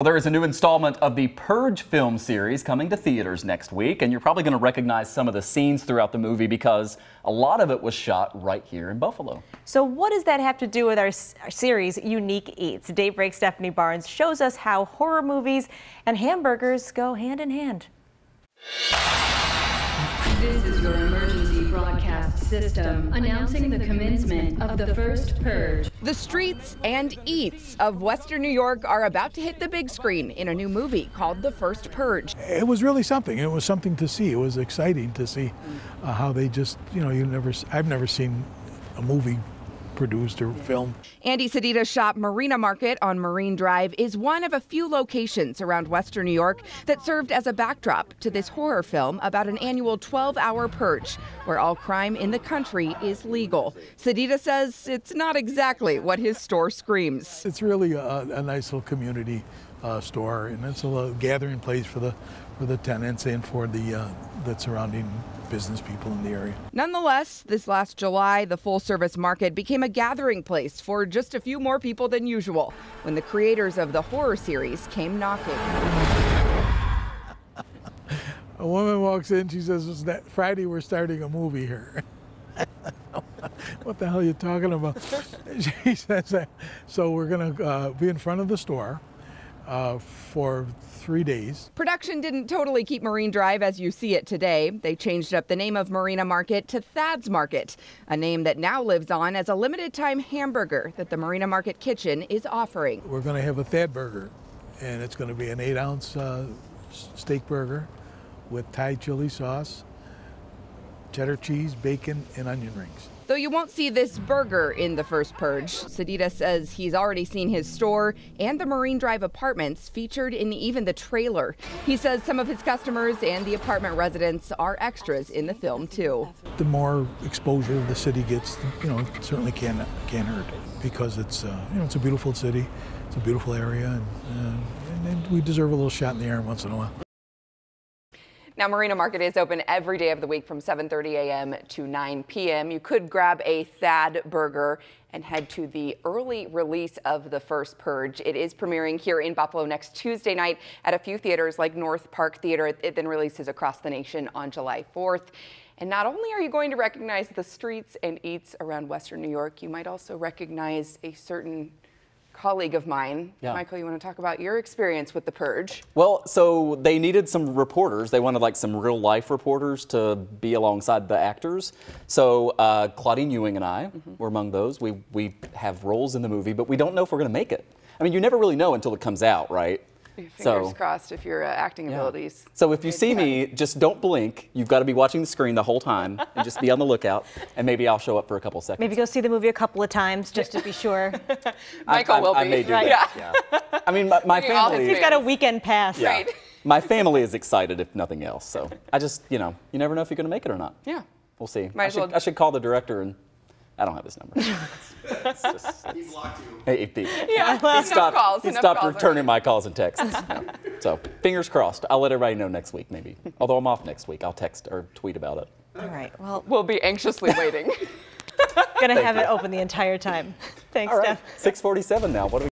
Well, there is a new installment of the Purge film series coming to theaters next week, and you're probably going to recognize some of the scenes throughout the movie because a lot of it was shot right here in Buffalo. So what does that have to do with our, our series, Unique Eats? Daybreak Stephanie Barnes shows us how horror movies and hamburgers go hand in hand. This is your emergency broadcast system announcing the commencement of the first purge. The streets and eats of Western New York are about to hit the big screen in a new movie called The First Purge. It was really something. It was something to see. It was exciting to see uh, how they just, you know, you never, I've never seen a movie produced or filmed. Andy Sedita's shop Marina Market on Marine Drive is one of a few locations around Western New York that served as a backdrop to this horror film about an annual 12-hour purge where all crime in the country is legal. Sedita says it's not exactly what his store screams. It's really a, a nice little community uh, store, and it's a gathering place for the for the tenants and for the uh, the surrounding business people in the area. Nonetheless, this last July, the full service market became a gathering place for just a few more people than usual when the creators of the horror series came knocking. a woman walks in, she says, "That Friday we're starting a movie here. what the hell are you talking about? she says, so we're going to uh, be in front of the store uh, for three days. Production didn't totally keep Marine Drive as you see it today. They changed up the name of Marina Market to Thad's Market, a name that now lives on as a limited time hamburger that the Marina Market Kitchen is offering. We're going to have a Thad burger, and it's going to be an eight ounce uh, steak burger with Thai chili sauce, cheddar cheese, bacon, and onion rings. Though you won't see this burger in the first purge, Sedita says he's already seen his store and the Marine Drive apartments featured in even the trailer. He says some of his customers and the apartment residents are extras in the film too. The more exposure the city gets, you know, certainly can can hurt because it's uh, you know it's a beautiful city, it's a beautiful area, and, uh, and we deserve a little shot in the air once in a while. Now, Marina Market is open every day of the week from 7.30 a.m. to 9 p.m. You could grab a Thad burger and head to the early release of The First Purge. It is premiering here in Buffalo next Tuesday night at a few theaters like North Park Theater. It then releases across the nation on July 4th. And not only are you going to recognize the streets and eats around Western New York, you might also recognize a certain colleague of mine. Yeah. Michael, you want to talk about your experience with The Purge? Well, so they needed some reporters. They wanted like some real life reporters to be alongside the actors. So uh, Claudine Ewing and I mm -hmm. were among those. We, we have roles in the movie, but we don't know if we're going to make it. I mean, you never really know until it comes out, right? Fingers so, crossed if your uh, acting yeah. abilities. So if you see me, just don't blink. You've got to be watching the screen the whole time and just be on the lookout. And maybe I'll show up for a couple seconds. Maybe go see the movie a couple of times just to be sure. Michael I, I, will be. I may do right. that. Yeah. I mean, my, my family. He's got a weekend pass. Yeah. Right. My family is excited, if nothing else. So I just, you know, you never know if you're going to make it or not. Yeah. We'll see. I should, well. I should call the director and I don't have his number. it's, it's just, it's, he blocked you. He, he, yeah, well, he stopped, calls, he stopped calls returning my calls and texts. no. So fingers crossed. I'll let everybody know next week, maybe. Although I'm off next week, I'll text or tweet about it. All right. Well, we'll be anxiously waiting. Gonna have you. it open the entire time. Thanks, All right. 647 now. What do we